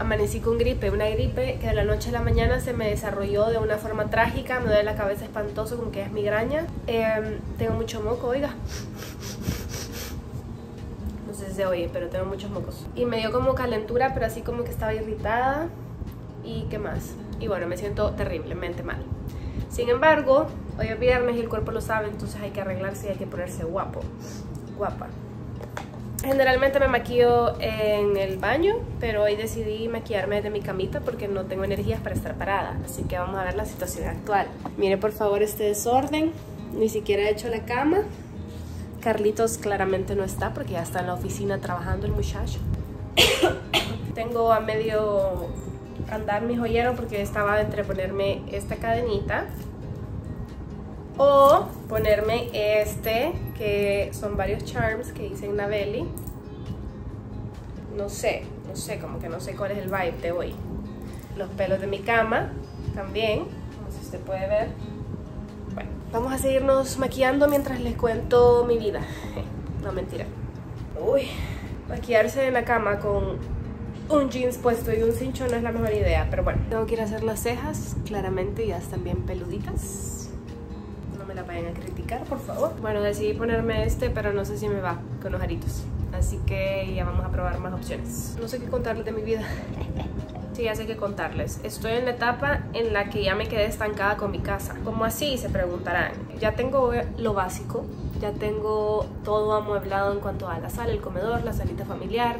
amanecí con gripe, una gripe que de la noche a la mañana se me desarrolló de una forma trágica, me duele la cabeza espantoso como que es migraña. Em, tengo mucho moco, oiga. No sé si se oye, pero tengo muchos mocos. Y me dio como calentura, pero así como que estaba irritada. ¿Y qué más? Y bueno, me siento terriblemente mal. Sin embargo, hoy es viernes y el cuerpo lo sabe, entonces hay que arreglarse y hay que ponerse guapo, guapa. Generalmente me maquillo en el baño, pero hoy decidí maquillarme desde mi camita porque no tengo energías para estar parada. Así que vamos a ver la situación actual. Mire por favor este desorden, ni siquiera he hecho la cama. Carlitos claramente no está porque ya está en la oficina trabajando el muchacho. tengo a medio andar mi joyero porque estaba entre ponerme esta cadenita o ponerme este que son varios charms que hice en Navelli no sé, no sé, como que no sé cuál es el vibe de hoy los pelos de mi cama también no sé si se puede ver bueno, vamos a seguirnos maquillando mientras les cuento mi vida no, mentira uy, maquillarse en la cama con un jeans puesto y un cincho no es la mejor idea, pero bueno. Tengo que ir a hacer las cejas, claramente ya están bien peluditas. No me la vayan a criticar, por favor. Bueno, decidí ponerme este, pero no sé si me va con los aritos. Así que ya vamos a probar más opciones. No sé qué contarles de mi vida. Sí, ya sé qué contarles. Estoy en la etapa en la que ya me quedé estancada con mi casa. ¿Cómo así? Se preguntarán. Ya tengo lo básico. Ya tengo todo amueblado en cuanto a la sala, el comedor, la salita familiar,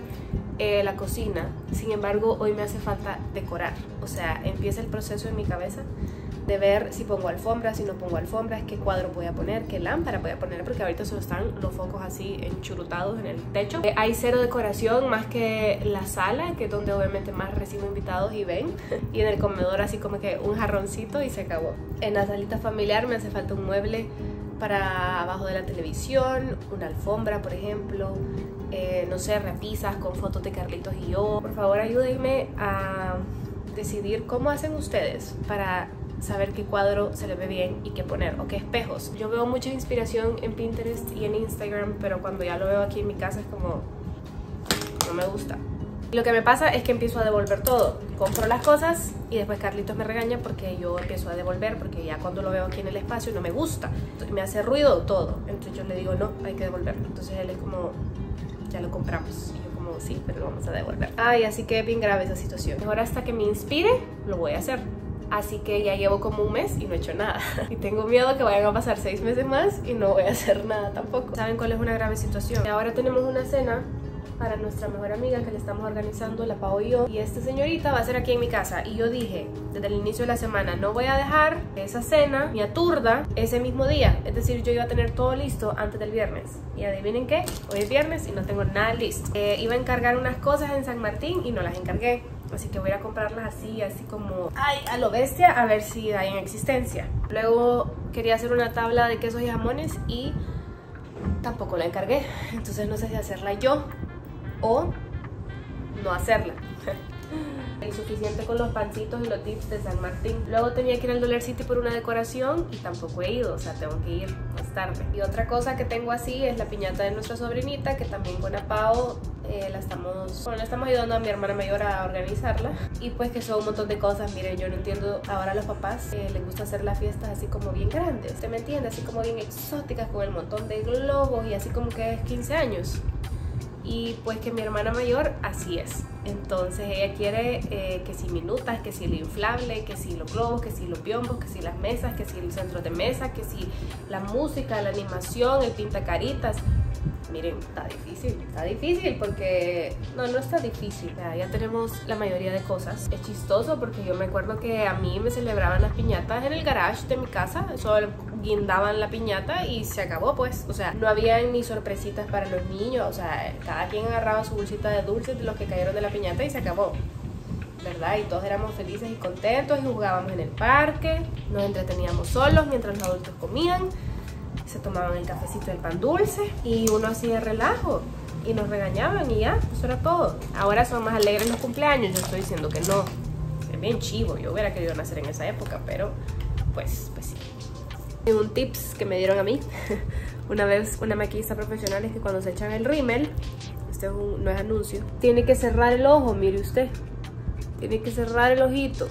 eh, la cocina. Sin embargo, hoy me hace falta decorar. O sea, empieza el proceso en mi cabeza de ver si pongo alfombras, si no pongo alfombras, qué cuadro voy a poner, qué lámpara voy a poner, porque ahorita solo están los focos así enchurutados en el techo. Eh, hay cero decoración más que la sala, que es donde obviamente más recibo invitados y ven, y en el comedor así como que un jarroncito y se acabó. En la salita familiar me hace falta un mueble para abajo de la televisión, una alfombra por ejemplo, eh, no sé, repisas con fotos de Carlitos y yo. Por favor ayúdenme a decidir cómo hacen ustedes para saber qué cuadro se le ve bien y qué poner o qué espejos. Yo veo mucha inspiración en Pinterest y en Instagram, pero cuando ya lo veo aquí en mi casa es como no me gusta. Lo que me pasa es que empiezo a devolver todo. Compro las cosas y después Carlitos me regaña porque yo empiezo a devolver porque ya cuando lo veo aquí en el espacio no me gusta. Entonces me hace ruido todo. Entonces yo le digo, no, hay que devolverlo. Entonces él es como, ya lo compramos. Y yo como, sí, pero lo vamos a devolver. Ay, así que bien grave esa situación. Ahora hasta que me inspire, lo voy a hacer. Así que ya llevo como un mes y no he hecho nada. Y tengo miedo que vayan a pasar seis meses más y no voy a hacer nada tampoco. ¿Saben cuál es una grave situación? Ahora tenemos una cena para nuestra mejor amiga que le estamos organizando, la Pau y yo. Y esta señorita va a ser aquí en mi casa. Y yo dije, desde el inicio de la semana, no voy a dejar esa cena ni aturda ese mismo día. Es decir, yo iba a tener todo listo antes del viernes. Y adivinen qué, hoy es viernes y no tengo nada listo. Eh, iba a encargar unas cosas en San Martín y no las encargué. Así que voy a comprarlas así, así como ay, a lo bestia, a ver si hay en existencia. Luego quería hacer una tabla de quesos y jamones y tampoco la encargué. Entonces no sé si hacerla yo o no hacerla. Insuficiente con los pancitos y los dips de San Martín. Luego tenía que ir al Dollar City por una decoración y tampoco he ido, o sea, tengo que ir más tarde. Y otra cosa que tengo así es la piñata de nuestra sobrinita, que también con Apao eh, la estamos, bueno, le estamos ayudando a mi hermana mayor a organizarla. Y pues que son un montón de cosas, miren, yo no entiendo, ahora a los papás eh, les gusta hacer las fiestas así como bien grandes, ¿usted me entiende? Así como bien exóticas, con el montón de globos y así como que es 15 años y pues que mi hermana mayor así es. Entonces ella quiere eh, que si minutas, que si el inflable, que si los globos, que si los piombos, que si las mesas, que si el centro de mesa, que si la música, la animación, el pintacaritas. Miren, está difícil, está difícil porque no, no está difícil. Ya, tenemos la mayoría de cosas. Es chistoso porque yo me acuerdo que a mí me celebraban las piñatas en el garage de mi casa. Solo guindaban la piñata y se acabó pues. O sea, no había ni sorpresitas para los niños. O sea, cada quien agarraba su bolsita de dulces de los que cayeron de la piñata y se acabó. ¿verdad? Y todos éramos felices y contentos y jugábamos en el parque, nos entreteníamos solos mientras los adultos comían se tomaban el cafecito del pan dulce y uno hacía relajo y nos regañaban y ya, eso era todo. Ahora son más alegres los cumpleaños, yo estoy diciendo que no, es bien chivo, yo hubiera querido nacer en esa época, pero pues, pues sí. Un tips que me dieron a mí, una vez una maquillista profesional es que cuando se echan el rímel, este no es anuncio, tiene que cerrar el ojo, mire usted, tiene que cerrar el ojito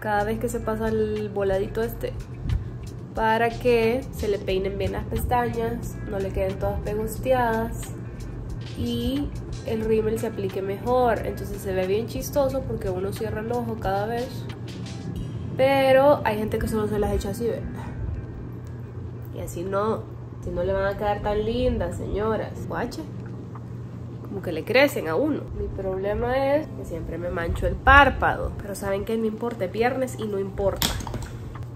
cada vez que se pasa el voladito este para que se le peinen bien las pestañas, no le queden todas pegosteadas y el rímel se aplique mejor. Entonces se ve bien chistoso porque uno cierra el ojo cada vez. Pero hay gente que solo se las echa así, ¿ve? Y así no, si no le van a quedar tan lindas, señoras. Guache. Como que le crecen a uno. Mi problema es que siempre me mancho el párpado. Pero saben que no importa, viernes y no importa.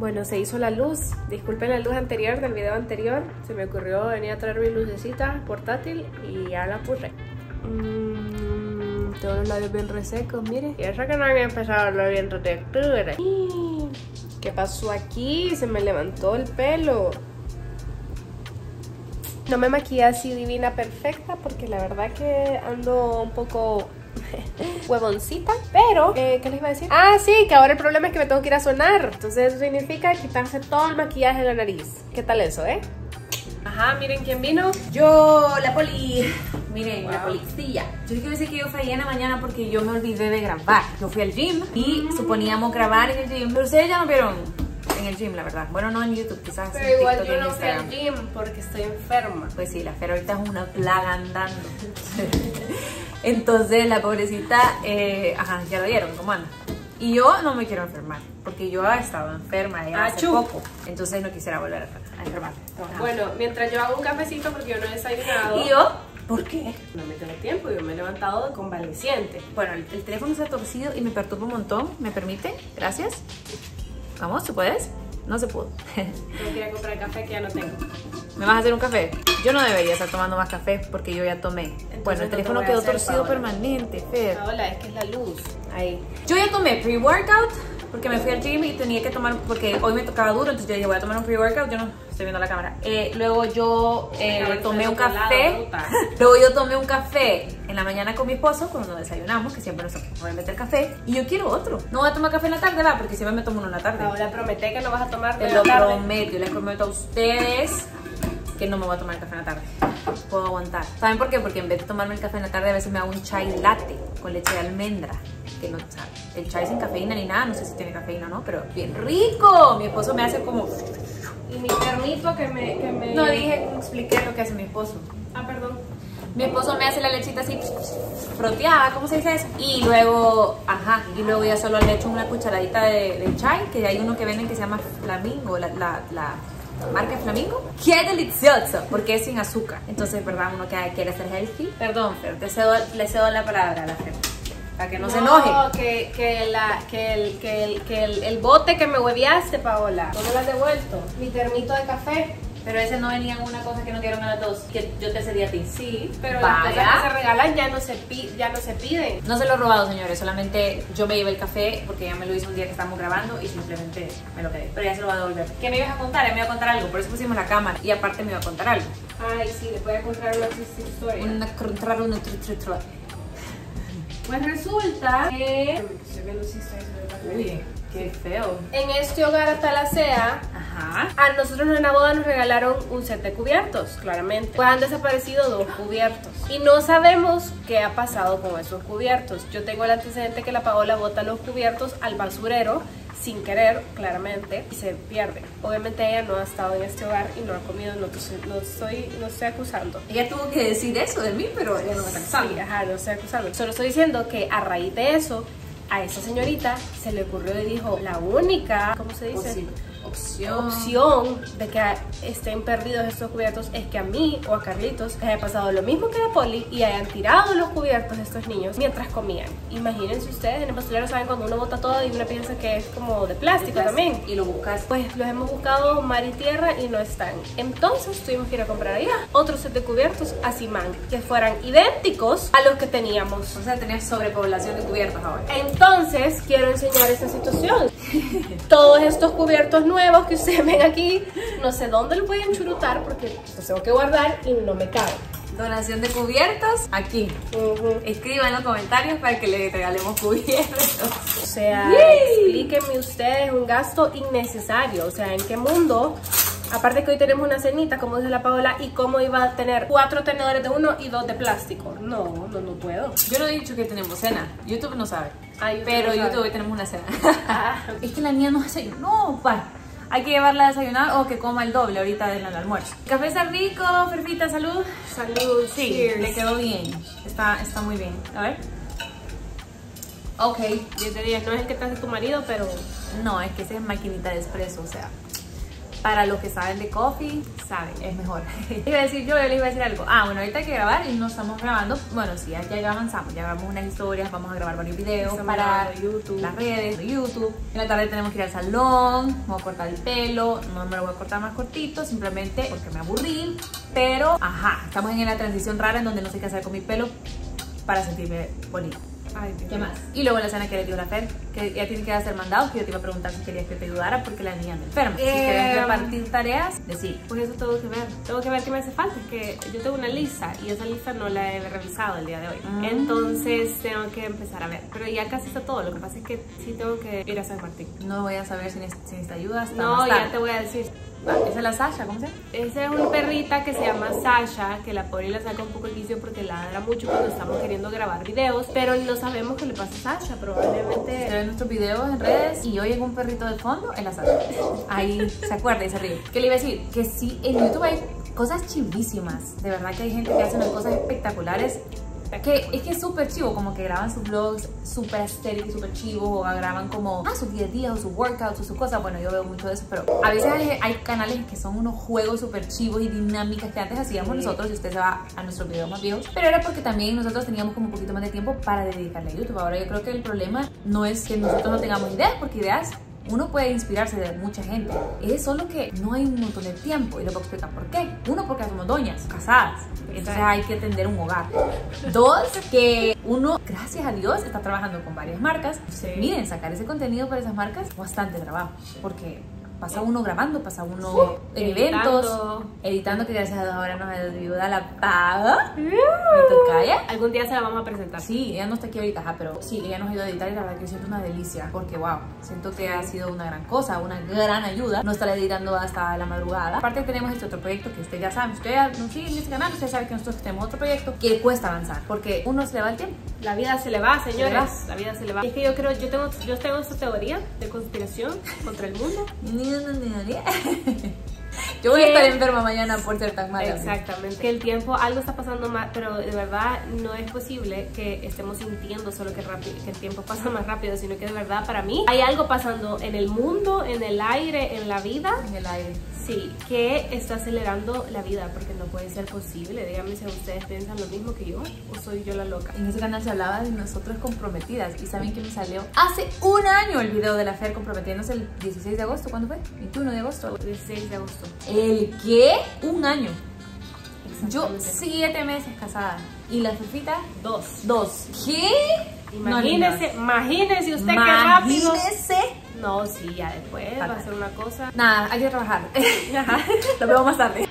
Bueno, se hizo la luz. Disculpen la luz anterior del video anterior. Se me ocurrió venir a traer mi lucecita portátil y ya la puse. Mmm, tengo los labios bien resecos, mire. Y eso que no han empezado los vientos de octubre. ¿Qué pasó aquí? Se me levantó el pelo. No me maquillé así divina perfecta porque la verdad que ando un poco huevoncita. Pero, eh, ¿qué les iba a decir? Ah, sí, que ahora el problema es que me tengo que ir a sonar. Entonces eso significa quitarse todo el maquillaje de la nariz. ¿Qué tal eso, eh? Ajá, miren quién vino. Yo, la poli. Miren, la policía. Yo quiero decir que yo fallé en la mañana porque yo me olvidé de grabar. Yo fui al gym y mm. suponíamos grabar en el gym. Pero ustedes ya no vieron en el gym, la verdad. Bueno, no en YouTube, quizás Pero igual yo no fui al gym porque estoy enferma. Pues sí, la Fer ahorita es una plaga andando. Entonces la pobrecita, eh, ajá, ya lo vieron cómo anda. Y yo no me quiero enfermar, porque yo he estado enferma ya hace poco, entonces no quisiera volver a enfermar. Bueno, mientras yo hago un cafecito porque yo no he desayunado. ¿Y yo? ¿Por qué? No me tengo tiempo, yo me he levantado de convaleciente. Bueno, el, el teléfono se ha torcido y me perturba un montón, ¿me permite? Gracias. Vamos, ¿se puedes? No se pudo. Comprar café que ya no tengo. ¿Me vas a hacer un café? Yo no debería estar tomando más café porque yo ya tomé. bueno, el teléfono quedó torcido permanente, Fer. Hola, es que es la luz. Ahí. Yo ya tomé pre-workout porque me fui al gym y tenía que tomar, porque hoy me tocaba duro, entonces yo dije voy a tomar un pre-workout, yo no estoy viendo la cámara. Eh, luego yo eh, tomé un café, luego yo tomé un café en la mañana con mi esposo cuando desayunamos, que siempre nos voy a meter café, y yo quiero otro. No voy a tomar café en la tarde, ¿verdad? Porque siempre me tomo uno en la tarde. Ahora promete que no vas a tomar Te lo prometo, yo les prometo a ustedes que no me voy a tomar el café en la tarde. Puedo aguantar. ¿Saben por qué? Porque en vez de tomarme el café en la tarde, a veces me hago un chai latte con leche de almendra que no sabe. El chai sin cafeína ni nada, no sé si tiene cafeína o no, pero bien rico. Mi esposo me hace como... Y mi permiso que me, que me... No dije, expliqué lo que hace mi esposo. Ah, perdón. Mi esposo me hace la lechita así froteada, ¿cómo se dice eso? Y luego, ajá, y luego ya solo le echo una cucharadita de, de chai, que hay uno que venden que se llama flamingo, la, la, la marca Flamingo. ¡Qué delicioso! Porque es sin azúcar. Entonces, ¿verdad? Uno que quiere ser healthy. Perdón, pero te cedo, le cedo la palabra a la gente que no, se enoje. Que, que, la, que, el, que, el, que el, el, bote que me hueviaste, Paola, no me lo has devuelto. Mi termito de café. Pero ese no venía en una cosa que nos dieron a las dos, que yo te cedí a ti. Sí, pero las cosas que se regalan ya no se, ya no se piden. No se lo he robado, señores, solamente yo me llevé el café porque ya me lo hizo un día que estábamos grabando y simplemente me lo quedé. Pero ya se lo voy a devolver. ¿Qué me ibas a contar? Me iba a contar algo, por eso pusimos la cámara y aparte me iba a contar algo. Ay, sí, le voy a contar una historia. Una, contar una, pues resulta que... Uy, qué feo. En este hogar hasta sea, a nosotros en la boda nos regalaron un set de cubiertos, claramente. Pues han desaparecido dos cubiertos. Y no sabemos qué ha pasado con esos cubiertos. Yo tengo el antecedente que la Paola bota los cubiertos al basurero sin querer, claramente, y se pierde. Obviamente ella no ha estado en este hogar y no ha comido, no, no, estoy, no estoy acusando. Ella tuvo que decir eso de mí, pero ella no me está acusando. Sí, ajá, no estoy acusando. Solo estoy diciendo que a raíz de eso, a esa señorita se le ocurrió y dijo, la única, ¿cómo se dice? Opción. de que estén perdidos estos cubiertos es que a mí o a Carlitos les haya pasado lo mismo que a Poli y hayan tirado los cubiertos de estos niños mientras comían. Imagínense ustedes, en el basurero saben cuando uno bota todo y uno piensa que es como de plástico, también. Y lo buscas. Pues los hemos buscado mar y tierra y no están. Entonces tuvimos que ir a comprar allá otro set de cubiertos a Simán que fueran idénticos a los que teníamos. O sea, tenías sobrepoblación de cubiertos ahora. Entonces quiero enseñar esta situación. Todos estos cubiertos nuevos que ustedes ven aquí, no sé dónde los voy a enchurutar porque los tengo que guardar y no me caben. Donación de cubiertos aquí. Escriban en los comentarios para que le regalemos cubiertos. O sea, explíquenme ustedes un gasto innecesario. O sea, ¿en qué mundo Aparte que hoy tenemos una cenita, como dice la Paola, y cómo iba a tener cuatro tenedores de uno y dos de plástico. No, no, no puedo. Yo no he dicho que tenemos cena. YouTube no sabe. Ah, YouTube pero no sabe. YouTube hoy tenemos una cena. Ah, es que la niña no desayunó. No, pa. Hay que llevarla a desayunar o que coma el doble ahorita del almuerzo. Café está rico, Ferfita, salud. salud, Sí, cheers. le quedó bien. Está, está muy bien. A ver. Ok. 10 de 10, no es el que te hace tu marido, pero No, es que esa es maquinita de espresso, o sea, para los que saben de coffee, saben, es mejor. iba a decir yo, yo les iba a decir algo. Ah, bueno, ahorita hay que grabar y no estamos grabando. Bueno, sí, ya, ya avanzamos, ya grabamos unas historias, vamos a grabar varios videos Estamos para YouTube. las redes de YouTube. En la tarde tenemos que ir al salón, vamos a cortar el pelo, no me lo voy a cortar más cortito, simplemente porque me aburrí. Pero, ajá, estamos en la transición rara en donde no sé qué hacer con mi pelo para sentirme bonita. Ay, Dios ¿Qué más? Y luego la cena que le dio la Fer, que ya tiene que hacer mandados, que yo te iba a preguntar si querías que te ayudara porque la niña me enferma. Si Eh, quieres repartir tareas, decir. Pues eso tengo que ver. Tengo que ver qué me hace falta. Es que yo tengo una lista y esa lista no la he revisado el día de hoy. Ah. Entonces tengo que empezar a ver. Pero ya casi está todo. Lo que pasa es que sí tengo que ir a San Martín. No voy a saber si, neces- si necesita ayuda hasta No, más ya tarde. te voy a decir. Esa es la Sasha, ¿cómo se llama? Esa es una perrita que se llama Sasha, que la pobre la saca un poco el quicio porque ladra mucho cuando estamos queriendo grabar videos, pero no sabemos qué le pasa a Sasha, Se probablemente... ven nuestros videos en redes y oyen un perrito de fondo en la Sasha. Ahí se acuerda y se ríe. ¿Qué le iba a decir? Que sí, en YouTube hay cosas chivísimas. De verdad que hay gente que hace unas cosas espectaculares. Que es que es súper chivo, como que graban sus vlogs súper estéricos y súper chivos, o graban como ah, sus 10 días o sus workouts o sus cosas. Bueno, yo veo mucho de eso, pero a veces hay, hay canales que son unos juegos súper chivos y dinámicas que antes hacíamos nosotros, y usted se va a nuestros videos más viejos. Pero era porque también nosotros teníamos como un poquito más de tiempo para dedicarle a YouTube. Ahora yo creo que el problema no es que nosotros no tengamos ideas, porque ideas uno puede inspirarse de mucha gente. Es solo que no hay un montón de tiempo. Y voy a explicar por qué. Uno, porque somos doñas, casadas. Entonces hay que atender un hogar. Dos, que uno, gracias a Dios, está trabajando con varias marcas. Entonces, Sí. miren, sacar ese contenido para esas marcas bastante trabajo. Porque pasa uno grabando, pasa uno en editando. eventos, editando, que gracias a Dios ahora nos ayuda la paga. Algún día se la vamos a presentar. Sí, ella no está aquí ahorita, ajá, pero sí, ella nos ayudó a editar y la verdad que siento una delicia porque, wow, siento que ha sido una gran cosa, una gran ayuda no estar editando hasta la madrugada. Aparte tenemos este otro proyecto que usted ya sabe, usted ya nos sigue en este canal, usted sabe que nosotros tenemos otro proyecto que cuesta avanzar porque uno se le va el tiempo. La vida se le va, señores. le va. La vida se le va. Y es que yo creo, yo tengo, yo tengo esta teoría de conspiración contra el mundo. Ni una ni una. Yo voy a estar enferma mañana por ser tan mala. Exactamente. Que el tiempo, algo está pasando más, pero de verdad no es posible que estemos sintiendo solo que, que el tiempo pasa más rápido, sino que de verdad para mí hay algo pasando en el mundo, en el aire, en la vida. En el aire. Sí, que está acelerando la vida, porque no puede ser posible. Díganme si ustedes piensan lo mismo que yo o soy yo la loca. En ese canal se hablaba de nosotros comprometidas y saben que me salió hace un año el video de la Fer comprometiéndose el 16 de agosto, ¿cuándo fue? 21 de agosto. 16 de agosto. ¿El qué? Un año. Yo siete meses casada. ¿Y la Fefita? Dos. Dos. ¿Qué? Imagínese, imagínese usted No, qué rápido. Imagínese. No, sí, ya después va a ser una cosa. Nada, hay que trabajar. Lo vemos más tarde.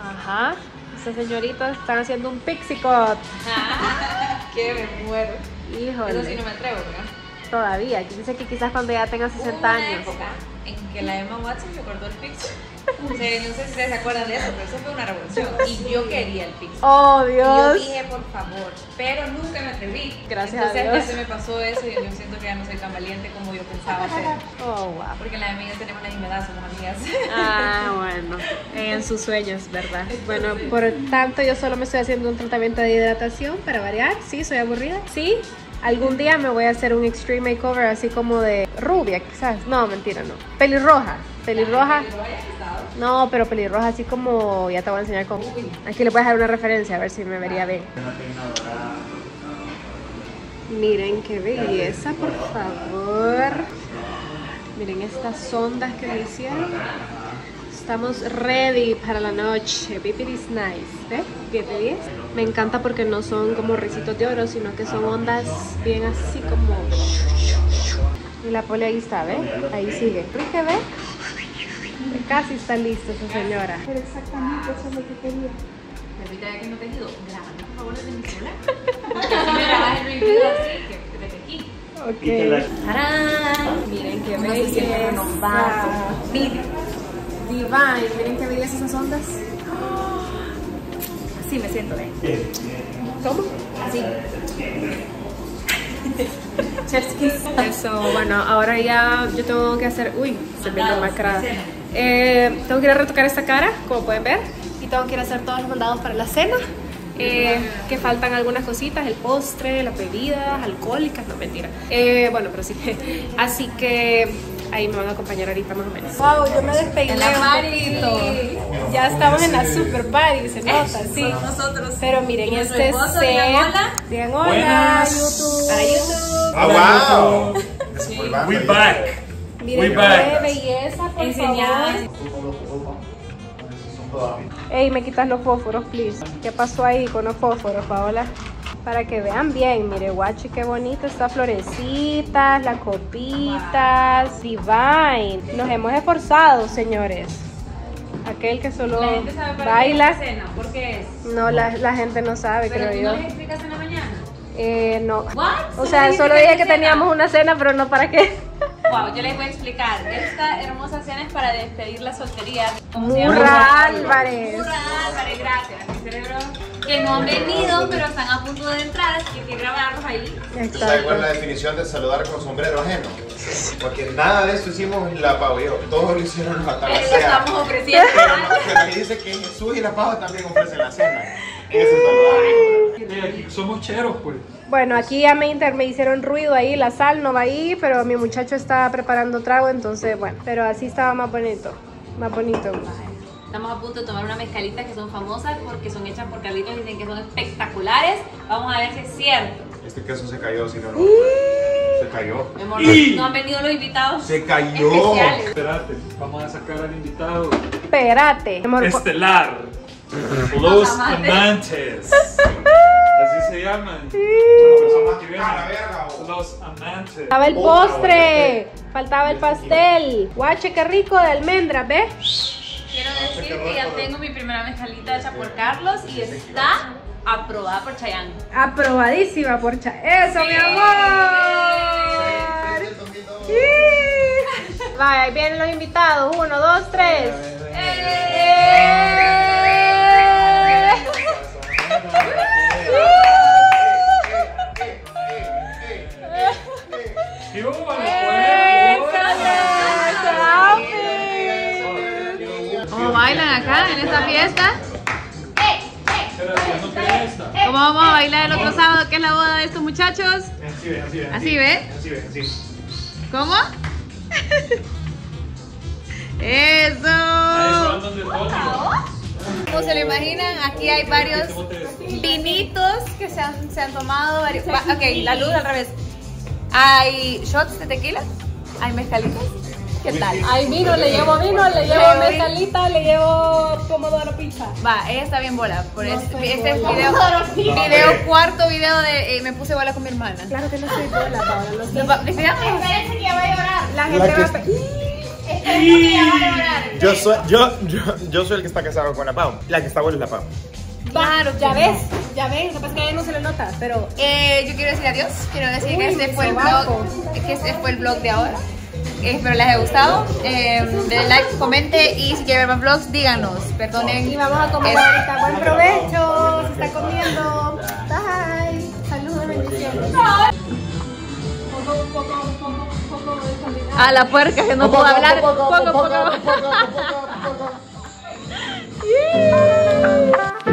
Ajá. Estas señoritas están haciendo un pixie cut. que me muero. Híjole. me atrevo, ¿no? Todavía. Dice que quizás cuando ya tenga 60 Hubo una años. época en que la Emma Watson me cortó el pixel. O sea, no sé si ustedes se acuerdan de eso, pero eso fue una revolución. Y yo quería el pixel. Oh, Y yo Dios. dije, por favor, pero nunca me atreví. Gracias a Entonces Dios. ya se me pasó eso y yo siento que ya no soy tan valiente como yo pensaba ser. Oh, wow. Porque la amiga tenemos la misma edad, somos amigas. Ah, bueno. En sus sueños, ¿verdad? Bueno, por tanto, yo solo me estoy haciendo un tratamiento de hidratación para variar. Sí, soy aburrida. Sí. Algún día me voy a hacer un extreme makeover así como de rubia, quizás. No, mentira, no. Pelirroja. Pelirroja. No, pero pelirroja así como ya te voy a enseñar cómo. Aquí le voy a dejar una referencia a ver si me vería bien. Miren qué belleza, por favor. Miren estas ondas que me hicieron. Estamos ready para la noche. Baby is nice. ¿Ves? 10 de 10. Me encanta porque no son como ricitos de oro, sino que son ondas bien así como. Y la poli ahí está, ¿ves? Ahí sigue. ¿Viste, ves? Casi está lista esa señora. Pero exactamente eso es lo que quería. Ahorita ya que no te ayudo, grábame por favor desde mi celular. Porque me grabas el review así, que desde aquí. Ok. ¡Tarán! Miren qué belleza. Miren, Divine, miren qué belleza esas ondas. Así me siento, ¿eh? ¿Cómo? Así. Eso, bueno, ahora ya yo tengo que hacer. Uy, se ve demacrada. Eh, tengo que ir a retocar esta cara, como pueden ver. Y tengo que ir a hacer todos los mandados para la cena. Eh, que faltan algunas cositas, el postre, las bebidas alcohólicas, no mentira. Eh, bueno, pero sí. Así que ahí me van a acompañar ahorita más o menos. Wow, yo me despeiné En la un. Ya estamos en la super party, se nota, sí. Nosotros. Pero miren, este esposo, set. digan hola. Digan hola, Buenas. YouTube. A YouTube. Ah, wow. Sí. We back. Miren We back. qué belleza, por Enseñar. favor. Ey, me quitas los fósforos, please. ¿Qué pasó ahí con los fósforos, Paola? Para que vean bien, mire, guachi, qué bonito estas florecitas, las copitas, divine. Nos hemos esforzado, señores. Aquel que solo La gente sabe para baila. qué es la cena, ¿por qué es? No, la, la gente no sabe, Pero creo tú yo. no les explicas en la mañana. Eh, no. What? O sea, solo dije que teníamos una cena, pero no para qué. Wow, yo les voy a explicar. Esta hermosa cena es para despedir la soltería. ¿Cómo se llama? Murra Álvarez. Murra Álvarez, gracias. Mi cerebro. Que no han venido, pero están a punto de entrar, así que hay que grabarlos ahí. ¿Tú sabes cuál es la Exacto. definición de saludar con sombrero ajeno? Porque nada de eso hicimos la Pau y yo. Todos lo hicieron los Pero lo atalaseas. estamos ofreciendo. Pero aquí dice que Jesús y la Pau también ofrecen la cena. Ese es saludar. Aquí somos cheros, pues. Bueno, aquí ya me, inter- me hicieron ruido ahí, la sal no va ahí, pero mi muchacho está preparando trago, entonces bueno, pero así estaba más bonito, más bonito. Estamos a punto de tomar una mezcalita que son famosas porque son hechas por Carlitos y dicen que son espectaculares. Vamos a ver si es cierto. Este queso se cayó, si no, no. Se cayó. Mi amor, ¡Y! no han venido los invitados Se cayó. especiales. Espérate, vamos a sacar al invitado Espérate, estelar. Los amantes. Así se llaman. Los amantes. faltaba el postre, faltaba el pastel, guache, qué rico de almendras, ¿ves? Quiero decir que ya tengo mi primera mezcalita hecha por Carlos y está aprobada por Chayanne. Aprobadísima por cha... ¡Eso, mi amor! Sí. Vaya, ahí vienen los invitados, uno, dos, tres. ¿Qué acá en esta fiesta? ¿Cómo vamos a bailar el otro sábado que es la boda de estos muchachos? Así ve, así ve. ¿Así ve? Así ve, así. ¿Cómo? Ahí ¡Eso! van donde todo. Como se lo imaginan, aquí hay varios vinitos que se han, se han tomado. Varios, va- ok, la luz al revés. Hay shots de tequila, hay mezcalitos. ¿Qué tal? Hay vino, le llevo vino, le llevo mezcalita, le llevo pomodoro pizza. Va, ella está bien bola. Por No este, es video, video, cuarto video de eh, me puse bola con mi hermana. Claro que no soy bola, Paola, lo siento. va- decidamos. Espérense que ya va a llorar. La gente La va a... pe- Yo soy, yo, yo, yo soy el que está casado con la Pau. La que está buena es la Pau. Claro, ya ves, ya ves, lo que pasa es que a ella no se le nota, pero Eh, yo quiero decir adiós. Quiero decir que este fue el blog, que este fue el blog de ahora. Eh, espero les haya gustado. Eh, denle like, comente y si quieren ver más vlogs, díganos. Perdonen. Y vamos a comer es... Buen provecho. Se está comiendo. Bye. Saludos, bendiciones. A la puerca que no puedo hablar. Poco, poco, poco. poco, poco.